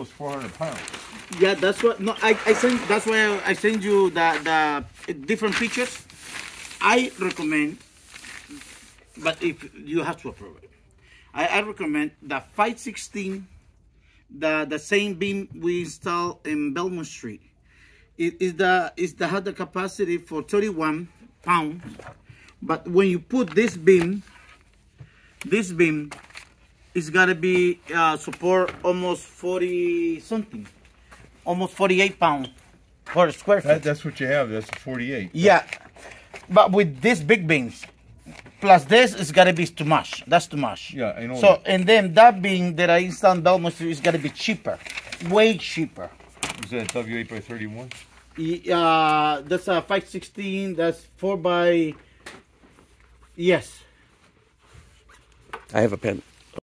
almost 400 pounds. Yeah, that's what. No, I, I send. That's why I, send you the the different pictures. I recommend, but if you have to approve it, I, I recommend the 516, the the same beam we install in Belmont Street. It is the is the had the capacity for 31 pounds, but when you put this beam, this beam it's gotta be uh, support almost 40 something almost 48 pounds per square That, that's what you have. That's 48. yeah but with these big beams plus this it's gotta be too much that's too much Yeah, I know so that. and then that beam that i installed in belmont Street is gotta be cheaper way cheaper Is that W8 by 31? Y- uh that's a 516 that's 4 by yes I have a pen.